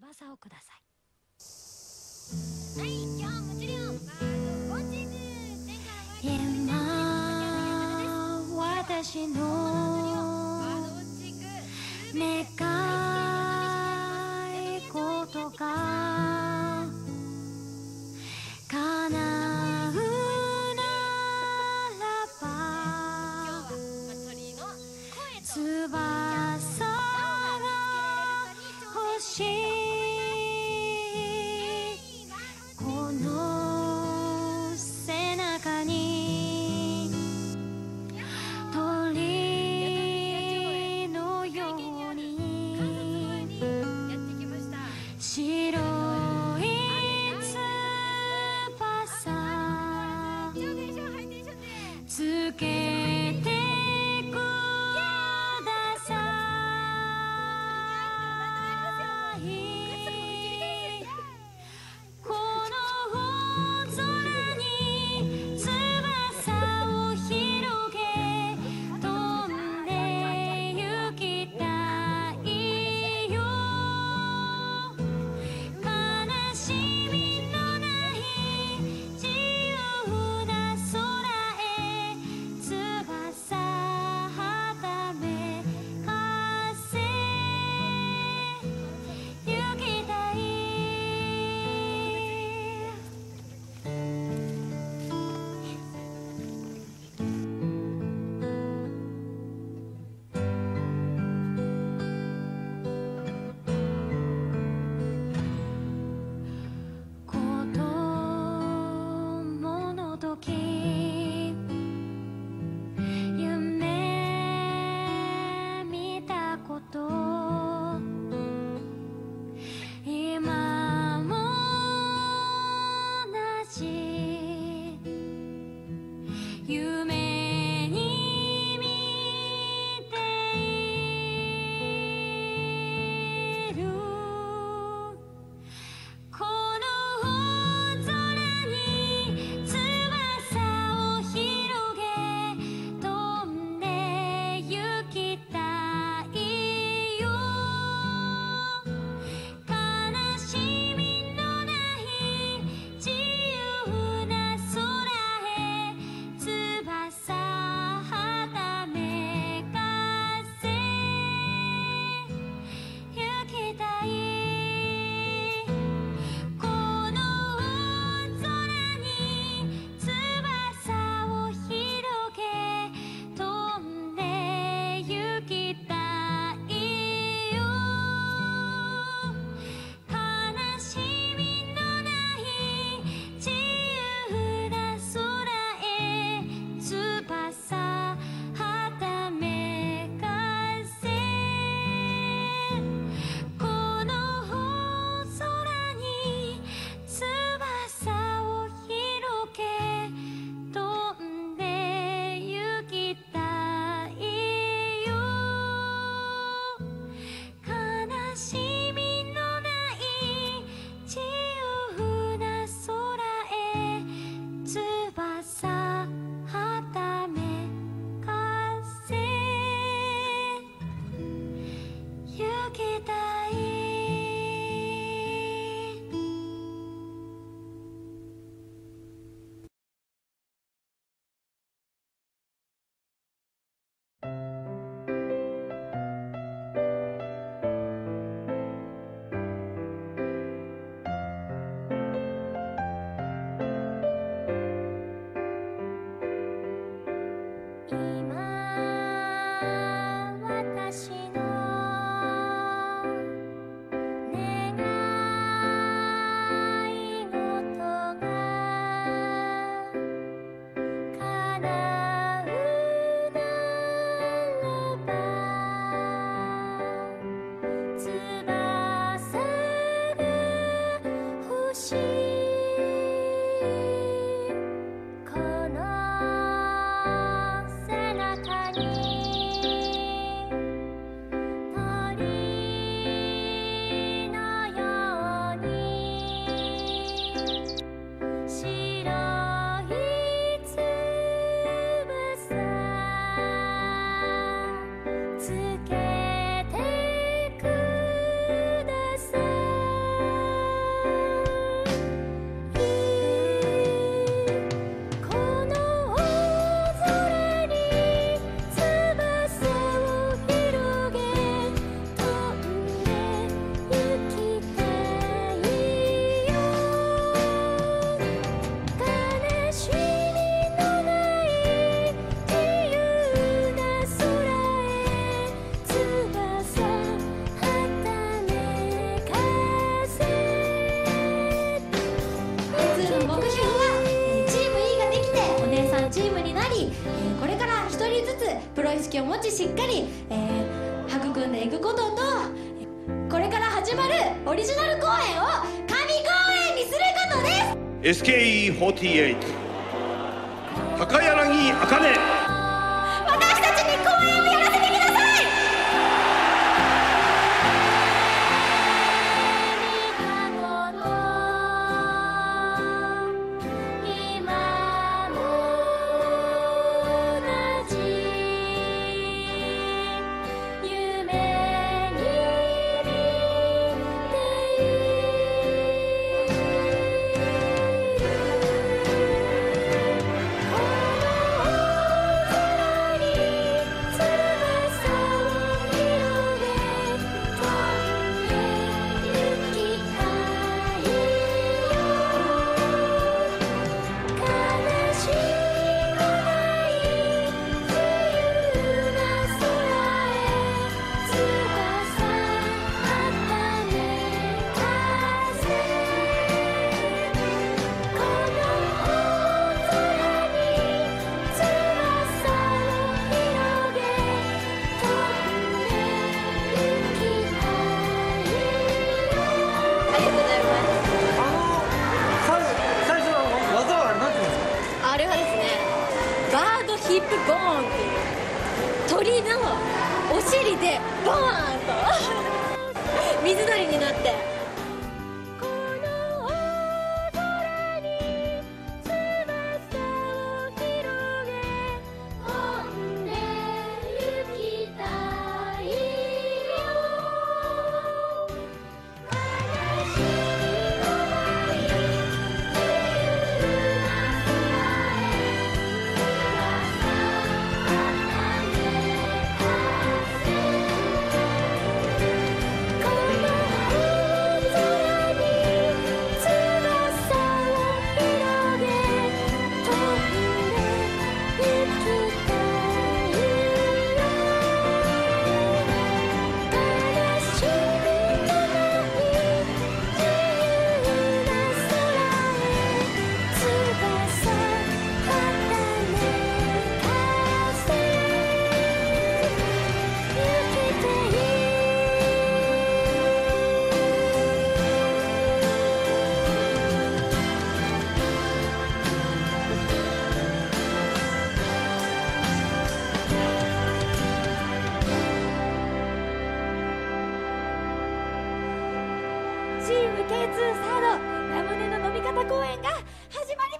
翼をください。はい今日もバード私のを持ちしっかり、えー育んでいくこととこれから始まるオリジナル公演を神公演にすることです。SKE48 高柳茜。バードヒップボーンっていう鳥のお尻でボーンと。水鳥になって。チーム K2 サードラムネの飲み方公演が始まります。